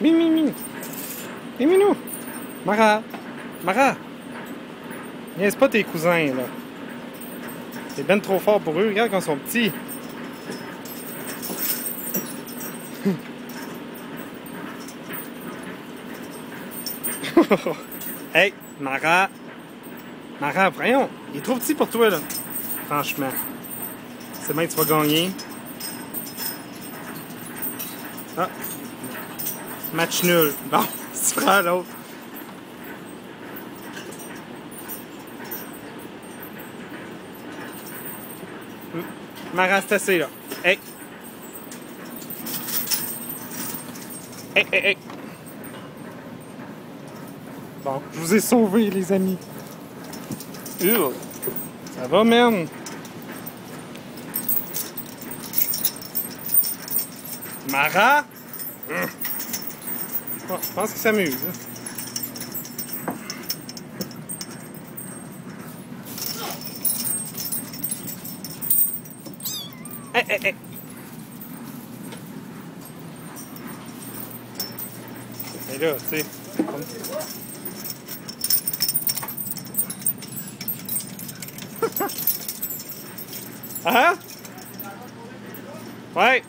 Mimi, Mimi. Miminou. Mara. Mara. Niaise pas tes cousins, là. C'est ben trop fort pour eux. Regarde quand ils sont petits. hey, Mara. Mara, voyons. Il est trop petit pour toi, là. Franchement. C'est bien que tu vas gagner. Ah. Match nul. Bon, tu prends l'autre. Mara, c'est assez, là. Hey. Hey, hey, hey. Bon, je vous ai sauvés, les amis. Ça va, man? Mara? Hum. Je pense qu'il s'amuse. hein. Hey, hey, hey. Et là, tu sais. Hein? Ouais.